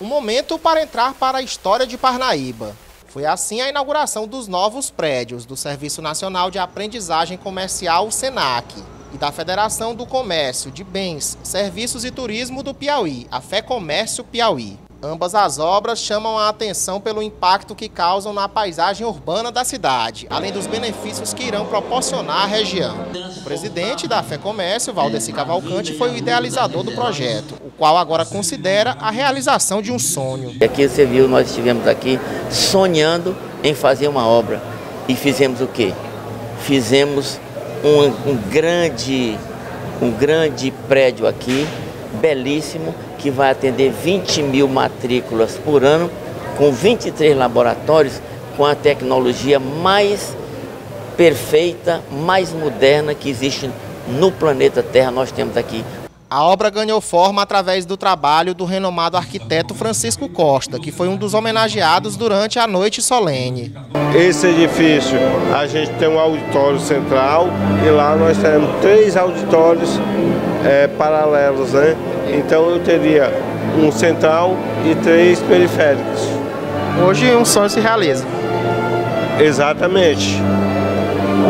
Um momento para entrar para a história de Parnaíba. Foi assim a inauguração dos novos prédios do Serviço Nacional de Aprendizagem Comercial, SENAC, e da Federação do Comércio de Bens, Serviços e Turismo do Piauí, a Fé Comércio Piauí. Ambas as obras chamam a atenção pelo impacto que causam na paisagem urbana da cidade, além dos benefícios que irão proporcionar à região. O presidente da Fé Comércio, Valdeci Cavalcante, foi o idealizador do projeto, o qual agora considera a realização de um sonho. Aqui você viu, nós estivemos aqui sonhando em fazer uma obra. E fizemos o quê? Fizemos um, um grande, um grande prédio aqui, belíssimo, que vai atender 20 mil matrículas por ano, com 23 laboratórios, com a tecnologia mais perfeita, mais moderna que existe no planeta Terra. Nós temos aqui a obra ganhou forma através do trabalho do renomado arquiteto Francisco Costa, que foi um dos homenageados durante a noite solene. Esse edifício, a gente tem um auditório central e lá nós teremos três auditórios é, paralelos, né? Então eu teria um central e três periféricos. Hoje um sonho se realiza. Exatamente.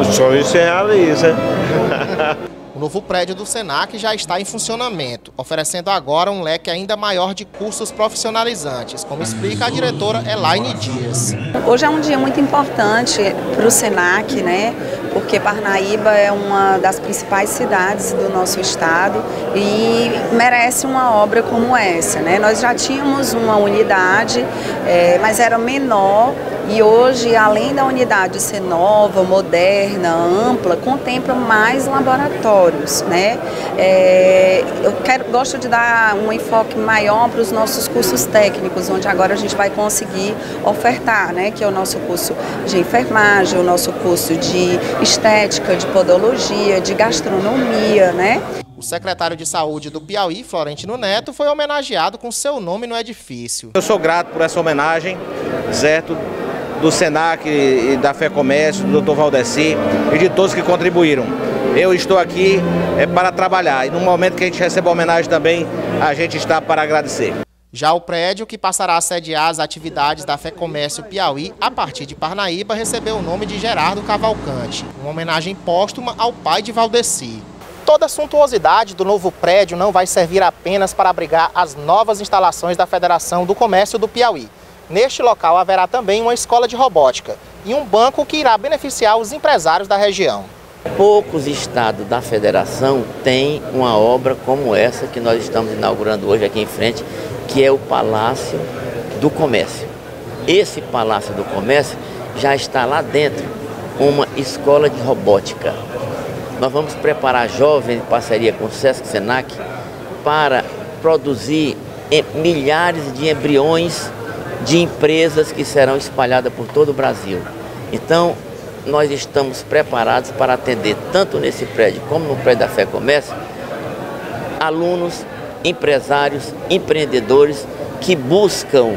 O sonho se realiza. O novo prédio do SENAC já está em funcionamento, oferecendo agora um leque ainda maior de cursos profissionalizantes, como explica a diretora Elaine Dias. Hoje é um dia muito importante para o SENAC, né? Porque Parnaíba é uma das principais cidades do nosso estado e merece uma obra como essa. Né? Nós já tínhamos uma unidade, é, mas era menor e hoje, além da unidade ser nova, moderna, ampla, contempla mais laboratórios. Né? É, eu quero, gosto de dar um enfoque maior para os nossos cursos técnicos, onde agora a gente vai conseguir ofertar, né? que é o nosso curso de enfermagem, o nosso curso de estética, de podologia, de gastronomia. Né? O secretário de Saúde do Piauí, Florentino Neto, foi homenageado com seu nome no edifício. Eu sou grato por essa homenagem, certo? do SENAC e da Fé Comércio, do Dr. Valdeci e de todos que contribuíram. Eu estou aqui é, para trabalhar e no momento que a gente recebe a homenagem também, a gente está para agradecer. Já o prédio, que passará a sediar as atividades da Fé Comércio Piauí a partir de Parnaíba, recebeu o nome de Gerardo Cavalcante, uma homenagem póstuma ao pai de Valdeci. Toda a suntuosidade do novo prédio não vai servir apenas para abrigar as novas instalações da Federação do Comércio do Piauí. Neste local haverá também uma escola de robótica e um banco que irá beneficiar os empresários da região. Poucos estados da federação têm uma obra como essa que nós estamos inaugurando hoje aqui em frente, que é o Palácio do Comércio. Esse Palácio do Comércio já está lá dentro uma escola de robótica. Nós vamos preparar jovens em parceria com o Sesc Senac para produzir milhares de embriões de empresas que serão espalhadas por todo o Brasil. Então, nós estamos preparados para atender tanto nesse prédio como no prédio da Fé Comércio alunos, empresários, empreendedores que buscam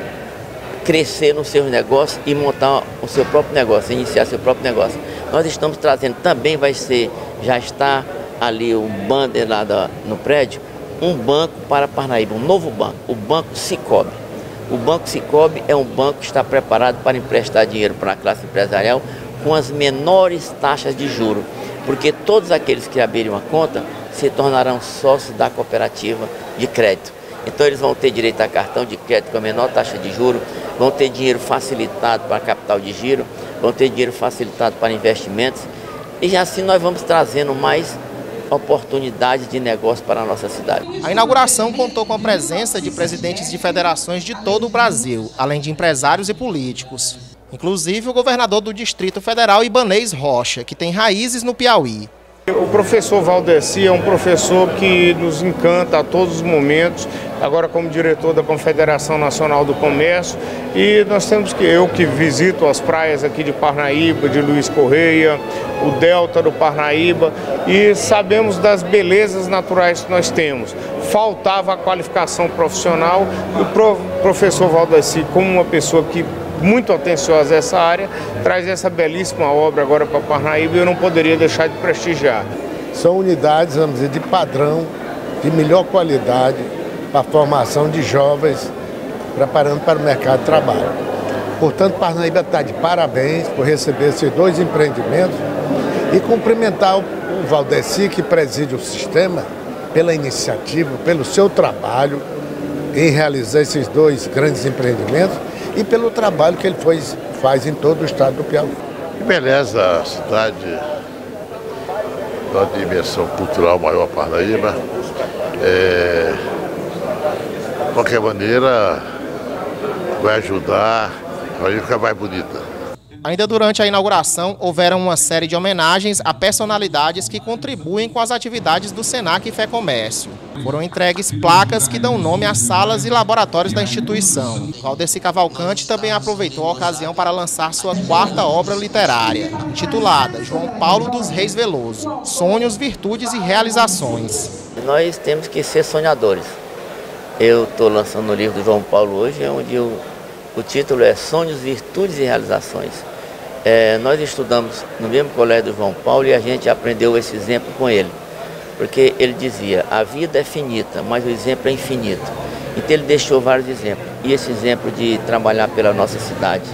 crescer nos seus negócios e montar o seu próprio negócio, iniciar seu próprio negócio. Nós estamos trazendo também vai ser, já está ali o banner lá no prédio, um banco para Parnaíba, um novo banco, o Banco Cicobi. O Banco Cicobi é um banco que está preparado para emprestar dinheiro para a classe empresarial com as menores taxas de juro, porque todos aqueles que abrirem uma conta se tornarão sócios da cooperativa de crédito. Então eles vão ter direito a cartão de crédito com a menor taxa de juro, vão ter dinheiro facilitado para capital de giro, vão ter dinheiro facilitado para investimentos e assim nós vamos trazendo mais oportunidades de negócio para a nossa cidade. A inauguração contou com a presença de presidentes de federações de todo o Brasil, além de empresários e políticos. Inclusive o governador do Distrito Federal, Ibanês Rocha, que tem raízes no Piauí. O professor Valdeci é um professor que nos encanta a todos os momentos, agora como diretor da Confederação Nacional do Comércio, e nós temos que, eu que visito as praias aqui de Parnaíba, de Luiz Correia, o delta do Parnaíba, e sabemos das belezas naturais que nós temos. Faltava a qualificação profissional e o professor Valdeci, como uma pessoa que muito atenciosa a essa área, traz essa belíssima obra agora para Parnaíba e eu não poderia deixar de prestigiar. São unidades, vamos dizer, de padrão, de melhor qualidade para a formação de jovens preparando para o mercado de trabalho. Portanto, Parnaíba está de parabéns por receber esses dois empreendimentos e cumprimentar o Valdeci, que preside o sistema, pela iniciativa, pelo seu trabalho em realizar esses dois grandes empreendimentos e pelo trabalho que ele faz, faz em todo o estado do Piauí. Que beleza a cidade da dimensão cultural maior Parnaíba. É, de qualquer maneira, vai ajudar, vai ficar mais bonita. Ainda durante a inauguração, houveram uma série de homenagens a personalidades que contribuem com as atividades do Senac e Fé Comércio. Foram entregues placas que dão nome às salas e laboratórios da instituição. Valdeci Cavalcante também aproveitou a ocasião para lançar sua quarta obra literária, intitulada João Paulo dos Reis Veloso, Sonhos, Virtudes e Realizações. Nós temos que ser sonhadores. Eu estou lançando o livro do João Paulo hoje, onde o título é Sonhos, Virtudes e Realizações. É, nós estudamos no mesmo colégio do João Paulo e a gente aprendeu esse exemplo com ele. Porque ele dizia, a vida é finita, mas o exemplo é infinito. Então ele deixou vários exemplos. E esse exemplo de trabalhar pela nossa cidade,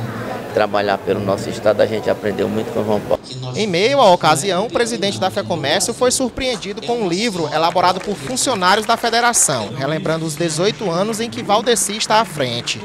trabalhar pelo nosso estado, a gente aprendeu muito com o João Paulo. Em meio à ocasião, o presidente da FEComércio foi surpreendido com um livro elaborado por funcionários da federação, relembrando os 18 anos em que Valdeci está à frente.